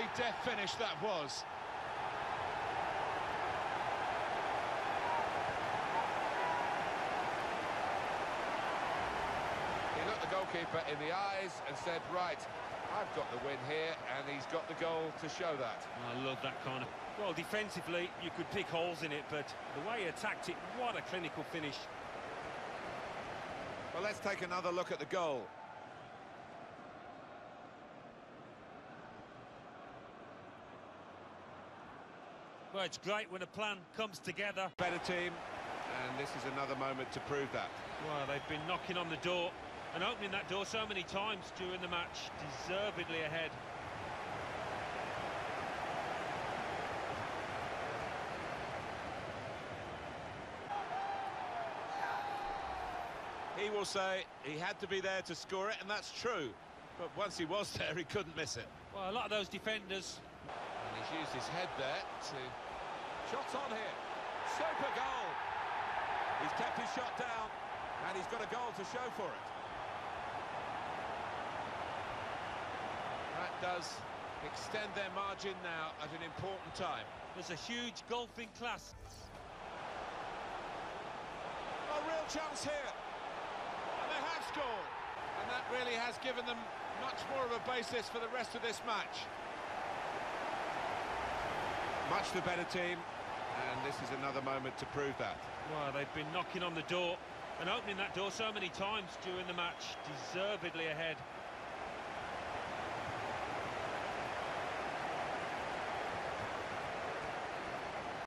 lovely death finish that was. He looked the goalkeeper in the eyes and said, right, I've got the win here, and he's got the goal to show that. Oh, I love that kind of... Well, defensively, you could pick holes in it, but the way he attacked it, what a clinical finish. Well, let's take another look at the goal. Well, it's great when a plan comes together. Better team, and this is another moment to prove that. Well, they've been knocking on the door and opening that door so many times during the match, deservedly ahead. He will say he had to be there to score it, and that's true. But once he was there, he couldn't miss it. Well, a lot of those defenders... And he's used his head there to... Shots on here. Super goal. He's kept his shot down, and he's got a goal to show for it. That does extend their margin now at an important time. There's a huge golfing class. A real chance here. And they have scored. And that really has given them much more of a basis for the rest of this match. Much the better team, and this is another moment to prove that. Well, they've been knocking on the door and opening that door so many times during the match, deservedly ahead.